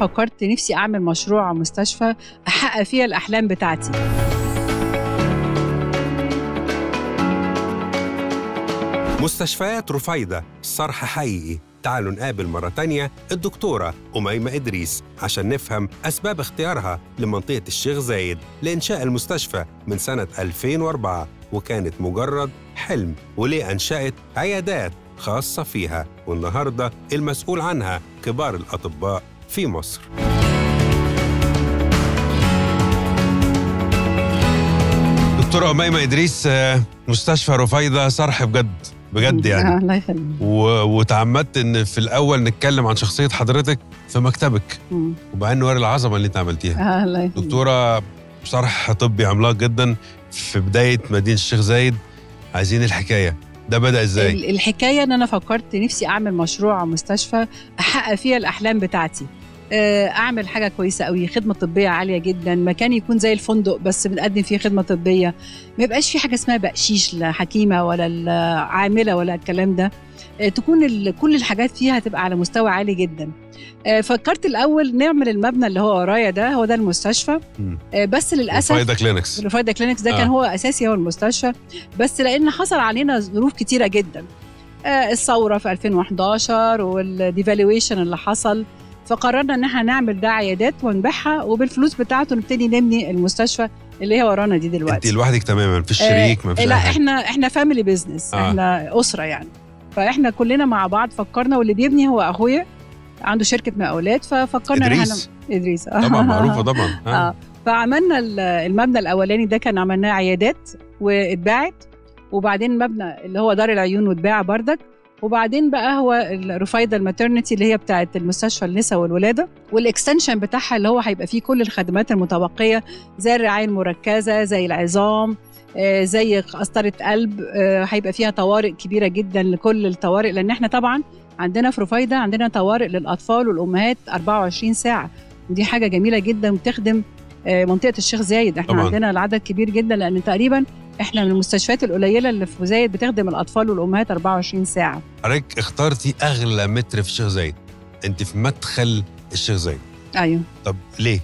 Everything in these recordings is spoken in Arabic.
فكرت نفسي أعمل مشروع مستشفى أحقق فيها الأحلام بتاعتي. مستشفيات رفيدة صرح حقيقي. تعالوا نقابل مرة تانية الدكتورة أميمة إدريس عشان نفهم أسباب اختيارها لمنطقة الشيخ زايد لإنشاء المستشفى من سنة 2004 وكانت مجرد حلم وليه أنشأت عيادات خاصة فيها. والنهاردة المسؤول عنها كبار الأطباء. في مصر. دكتورة أميمة إدريس آه، مستشفى رفيدة صرح بجد بجد يعني. الله يخليك. و... وتعمدت إن في الأول نتكلم عن شخصية حضرتك في مكتبك. وبعدين نوري العظمة اللي أنت عملتيها. آه الله يخليك. دكتورة شرح طبي عملاق جدا في بداية مدينة الشيخ زايد. عايزين الحكاية. ده بدأ إزاي؟ ال- الحكاية إن أنا فكرت نفسي أعمل مشروع مستشفى أحقق فيها الأحلام بتاعتي. أعمل حاجة كويسة قوي خدمة طبية عالية جدا. مكان يكون زي الفندق بس بنقدم فيه خدمة طبية. ما يبقاش في حاجة اسمها بقشيش الحكيمه ولا العاملة ولا الكلام ده. آه، تكون كل الحاجات فيها تبقى على مستوى عالي جدا. آه، فكرت الأول نعمل المبنى اللي هو ورايا ده. هو ده المستشفى. آه، بس للأسف رفيدة clinics. الرفيدا clinics ده آه. كان هو أساسي هو المستشفى. بس لأن حصل علينا ظروف كتيرة جدا. آه، الثورة في 2011 وال devaluation اللي حصل. فقررنا إن إحنا نعمل ده عيادات ونبيعها وبالفلوس بتاعته نبتدي نبني المستشفى اللي هي ورانا دي انت دلوقتي لوحدك تماما مفيش شريك مفيش لا. إحنا إحنا family business آه. إحنا أسرة يعني فإحنا كلنا مع بعض فكرنا واللي بيبني هو أخويا عنده شركة مقاولات ففكرنا ادريس إحنا- إدريس طبعا معروفة طبعا آه. آه فعملنا ال- المبنى الأولاني ده كان عملناه عيادات واتباعت وبعدين مبنى اللي هو دار العيون واتباع بردك وبعدين بقى هو الرفيدة ال maternity اللي هي بتاعه المستشفى النساء والولادة وال extension بتاعها اللي هو هيبقى فيه كل الخدمات المتبقيه زي الرعاية المركزة زي العظام آه، زي قسطرة قلب آه، هيبقى فيها طوارئ كبيرة جدا لكل الطوارئ لأن إحنا طبعا عندنا في رفايده عندنا طوارئ للأطفال والأمهات 24 ساعة ودي حاجة جميلة جدا بتخدم آه، منطقة الشيخ زايد إحنا طبعاً. عندنا العدد كبير جدا لأن تقريبا إحنا من المستشفيات القليلة اللي في زايد بتخدم الأطفال والأمهات 24 ساعة. حضرتك اخترتي أغلى متر في الشيخ زايد. أنت في مدخل الشيخ زايد. أيوه. طب ليه؟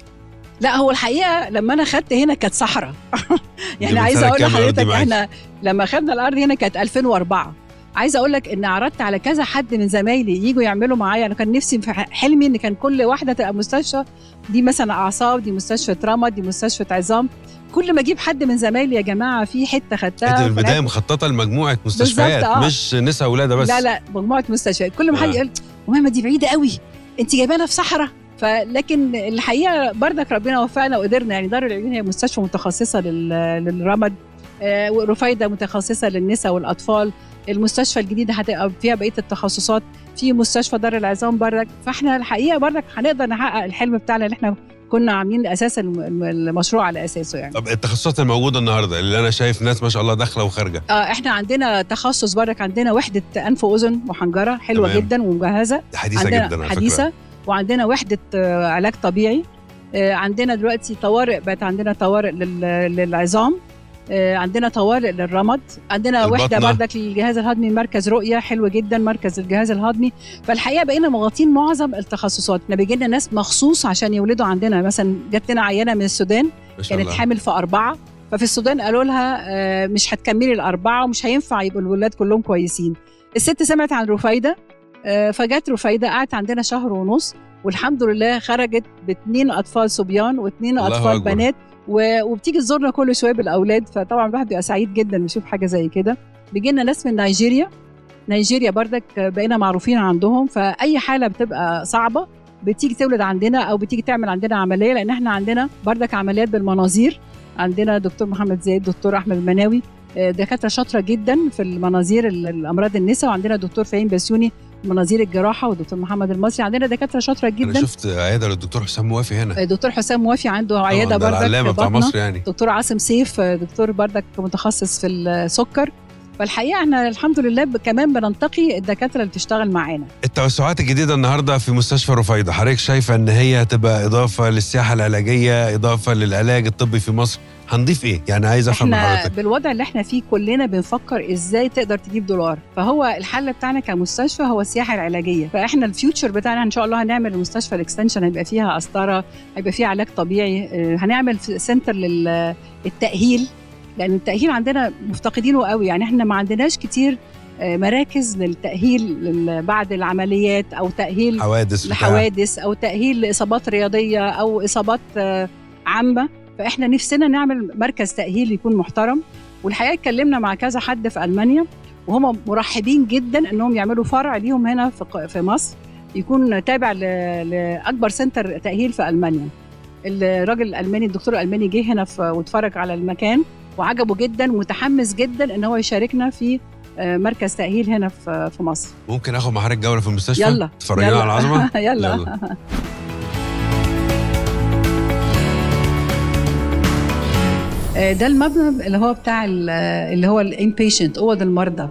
لا هو الحقيقة لما أنا خدت هنا كانت صحراء. يعني عايزة أقول لحضرتك؟ إحنا لما خدنا الأرض هنا كانت 2004 عايزه أقول لك ان عرضت على كذا حد من زمايلي يجوا يعملوا معايا. أنا كان نفسي في حلمي ان كان كل واحدة تبقى مستشفى. دي مثلا اعصاب دي مستشفى تراما دي مستشفى عظام. كل ما أجيب حد من زمايلي يا جماعة في حتة خدتها انت من وفي البداية مخططة لمجموعة مستشفيات آه. مش نساء ولادة بس. لا لا مجموعة مستشفيات. كل ما حد آه. يقول وماما دي بعيدة قوي انت جايبانا في صحراء. فلكن الحقيقة بردك ربنا وفقنا وقدرنا يعني دار العيون هي مستشفى متخصصة لل- للرمد. آه، ورفايده متخصصة للنساء والأطفال. المستشفى الجديدة هتبقى فيها بقية التخصصات في مستشفى دار العظام بردك فاحنا الحقيقة بردك هنقدر نحقق الحلم بتاعنا اللي إحنا كنا عاملين أساس الم- الم- المشروع على أساسه يعني. طب التخصصات الموجودة النهارده اللي أنا شايف ناس ما شاء الله داخلة وخارجة. آه إحنا عندنا تخصص بردك عندنا وحدة أنف وأذن وحنجره حلوة تمام. جدا ومجهزة. دي حديثة عندنا جدا على حديثة. فكره وعندنا وحدة آه، علاج طبيعي. آه، عندنا دلوقتي طوارئ بقت عندنا طوارئ لل- للعظام. عندنا طوارئ للرمد. عندنا وحدة البطنة. بردك للجهاز الهضمي مركز رؤية حلو جدا مركز الجهاز الهضمي. فالحقيقة بقينا مغطين معظم التخصصات. إحنا بيجي لنا ناس مخصوص عشان يولدوا عندنا. مثلا جات لنا عيانة من السودان كانت الله. حامل في أربعة. ففي السودان قالوا لها آه، مش هتكملي الأربعة ومش هينفع يبقوا الولاد كلهم كويسين. الست سمعت عن رفايدة آه، فجت رفايدة قعدت عندنا شهر ونص. والحمد لله خرجت باتنين أطفال صبيان واتنين الله أطفال أكبر. بنات. وبتيجي تزورنا كل شوية بالأولاد فطبعا الواحد بيبقى سعيد جدا يشوف حاجة زي كده. بيجي لنا ناس من نيجيريا. نيجيريا بردك بقينا معروفين عندهم فأي حالة بتبقى صعبة بتيجي تولد عندنا أو بتيجي تعمل عندنا عملية لأن إحنا عندنا بردك عمليات بالمناظير. عندنا دكتور محمد زايد دكتور أحمد المناوي آه، دكاترة شاطرة جدا في المناظير ال- الأمراض النساء وعندنا دكتور فهيم بسيوني مناظير الجراحة ودكتور محمد المصري. عندنا دكاترة شاطرة أنا جدا. شفت عيادة للدكتور حسام موافي هنا. آه، دكتور حسام موافي عنده عيادة بردك العلامة بتاع. مصر يعني. دكتور عاصم سيف دكتور بردك متخصص في السكر. فالحقيقة إحنا الحمد لله كمان بننتقي الدكاترة اللي بتشتغل معانا. التوسعات الجديدة النهاردة في مستشفى رفيدة حضرتك شايفة إن هي هتبقى إضافة للسياحة العلاجية إضافة للعلاج الطبي في مصر. هنضيف إيه؟ يعني عايز أفهم حضرتك. بالوضع اللي إحنا فيه كلنا بنفكر إزاي تقدر تجيب دولار. فهو الحل بتاعنا كمستشفى هو السياحة العلاجية. فإحنا ال future بتاعنا إن شاء الله هنعمل المستشفى ال extension. هيبقى فيها قسطره هيبقى فيها علاج طبيعي. آه، هنعمل center للتاهيل لأن التأهيل عندنا مفتقدينه قوي. يعني إحنا ما عندناش كتير آه، مراكز للتأهيل لل- بعد العمليات أو تأهيل حوادث. لحوادث أو تأهيل لإصابات رياضية أو إصابات آه، عامة. فإحنا نفسنا نعمل مركز تأهيل يكون محترم. والحقيقة اتكلمنا مع كذا حد في ألمانيا وهم مرحبين جدا إنهم يعملوا فرع ليهم هنا في مصر يكون تابع لأكبر سنتر تأهيل في ألمانيا. الراجل الألماني الدكتور الألماني جه هنا واتفرج على المكان. وعجبه جدا ومتحمس جدا إن هو يشاركنا في آه، مركز تأهيل هنا في مصر. ممكن آخد مع حضرتك جولة في المستشفى؟ يلا. تفرجينا. على العظمة؟ يلا, يلا. آه، ده المبنى اللي هو بتاع ال- اللي هو الانبيشنت أوض المرضى.